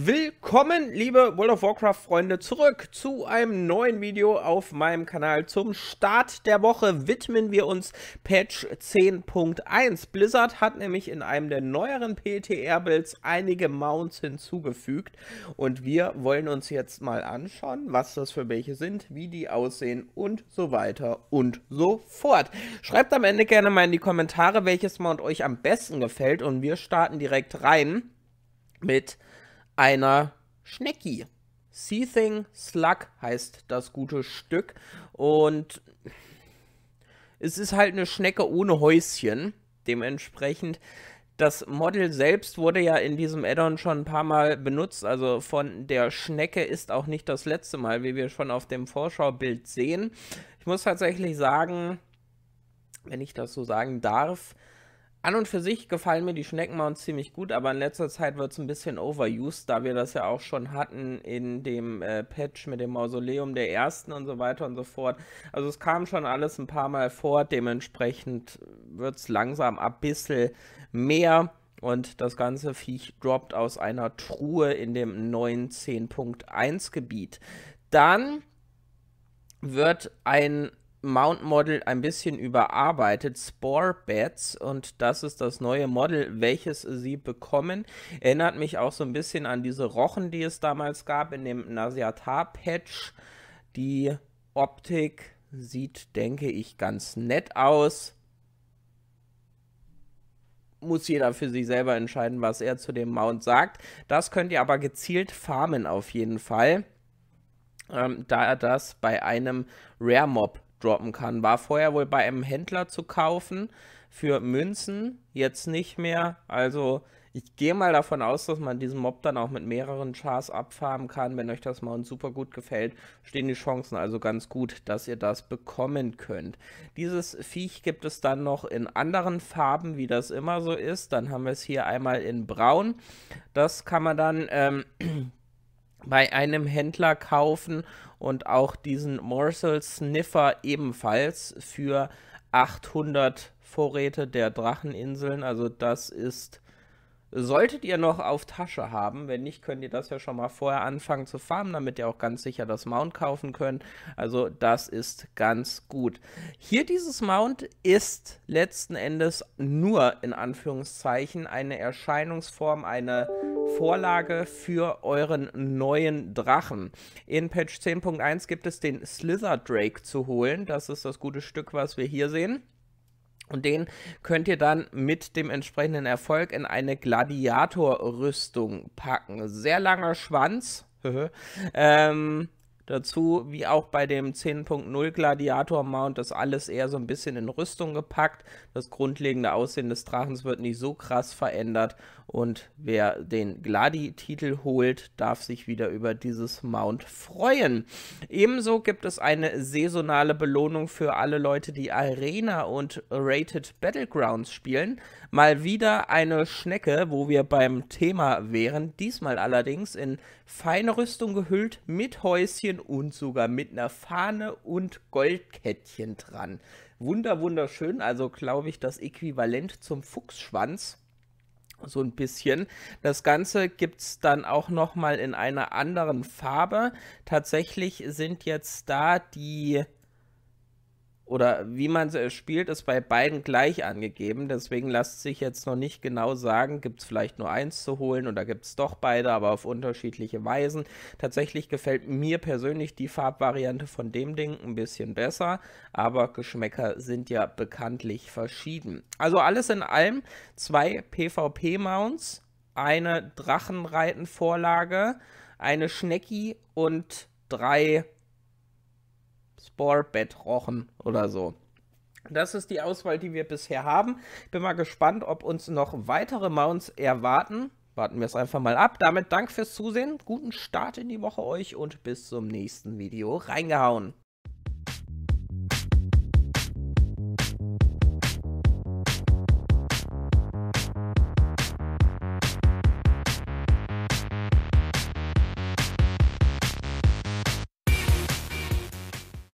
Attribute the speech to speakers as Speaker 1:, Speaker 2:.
Speaker 1: Willkommen, liebe World of Warcraft Freunde, zurück zu einem neuen Video auf meinem Kanal. Zum Start der Woche widmen wir uns Patch 10.1. Blizzard hat nämlich in einem der neueren PTR-Builds einige Mounts hinzugefügt und wir wollen uns jetzt mal anschauen, was das für welche sind, wie die aussehen und so weiter und so fort. Schreibt am Ende gerne mal in die Kommentare, welches Mount euch am besten gefällt und wir starten direkt rein mit einer Schnecki. Seething Slug heißt das gute Stück. Und es ist halt eine Schnecke ohne Häuschen. Dementsprechend, das Model selbst wurde ja in diesem Addon schon ein paar Mal benutzt. Also von der Schnecke ist auch nicht das letzte Mal, wie wir schon auf dem Vorschaubild sehen. Ich muss tatsächlich sagen, wenn ich das so sagen darf, an und für sich gefallen mir die Schneckenmounts ziemlich gut, aber in letzter Zeit wird es ein bisschen overused, da wir das ja auch schon hatten in dem äh, Patch mit dem Mausoleum der Ersten und so weiter und so fort. Also es kam schon alles ein paar Mal vor, dementsprechend wird es langsam ein bisschen mehr und das ganze Viech droppt aus einer Truhe in dem neuen 10.1 Gebiet. Dann wird ein Mount Model ein bisschen überarbeitet, Spore Bats, und das ist das neue Model, welches sie bekommen. Erinnert mich auch so ein bisschen an diese Rochen, die es damals gab in dem Nasiatar-Patch. Die Optik sieht, denke ich, ganz nett aus. Muss jeder für sich selber entscheiden, was er zu dem Mount sagt. Das könnt ihr aber gezielt farmen auf jeden Fall. Ähm, da er das bei einem Rare Mob droppen kann. War vorher wohl bei einem Händler zu kaufen für Münzen, jetzt nicht mehr. Also ich gehe mal davon aus, dass man diesen Mob dann auch mit mehreren Chars abfarmen kann. Wenn euch das Mount super gut gefällt, stehen die Chancen also ganz gut, dass ihr das bekommen könnt. Dieses Viech gibt es dann noch in anderen Farben, wie das immer so ist. Dann haben wir es hier einmal in Braun. Das kann man dann ähm, bei einem Händler kaufen und auch diesen Morsel Sniffer ebenfalls für 800 Vorräte der Dracheninseln. Also das ist solltet ihr noch auf Tasche haben. Wenn nicht, könnt ihr das ja schon mal vorher anfangen zu farmen, damit ihr auch ganz sicher das Mount kaufen könnt. Also das ist ganz gut. Hier dieses Mount ist letzten Endes nur in Anführungszeichen eine Erscheinungsform, eine Vorlage für euren neuen Drachen. In Patch 10.1 gibt es den Slither Drake zu holen. Das ist das gute Stück, was wir hier sehen. Und den könnt ihr dann mit dem entsprechenden Erfolg in eine Gladiator-Rüstung packen. Sehr langer Schwanz. ähm, dazu, wie auch bei dem 10.0 Gladiator Mount, ist alles eher so ein bisschen in Rüstung gepackt. Das grundlegende Aussehen des Drachens wird nicht so krass verändert und wer den Gladi-Titel holt, darf sich wieder über dieses Mount freuen. Ebenso gibt es eine saisonale Belohnung für alle Leute, die Arena und Rated Battlegrounds spielen. Mal wieder eine Schnecke, wo wir beim Thema wären. Diesmal allerdings in feine Rüstung gehüllt, mit Häuschen und sogar mit einer Fahne und Goldkettchen dran. Wunder, wunderschön. Also glaube ich das Äquivalent zum Fuchsschwanz so ein bisschen. Das Ganze gibt es dann auch nochmal in einer anderen Farbe. Tatsächlich sind jetzt da die oder wie man sie spielt, ist bei beiden gleich angegeben. Deswegen lässt sich jetzt noch nicht genau sagen, gibt es vielleicht nur eins zu holen oder gibt es doch beide, aber auf unterschiedliche Weisen. Tatsächlich gefällt mir persönlich die Farbvariante von dem Ding ein bisschen besser, aber Geschmäcker sind ja bekanntlich verschieden. Also alles in allem zwei PvP-Mounts, eine Drachenreitenvorlage, eine Schnecki und drei Spore-Bettrochen oder so. Das ist die Auswahl, die wir bisher haben. Bin mal gespannt, ob uns noch weitere Mounts erwarten. Warten wir es einfach mal ab. Damit Dank fürs Zusehen, guten Start in die Woche euch und bis zum nächsten Video. Reingehauen!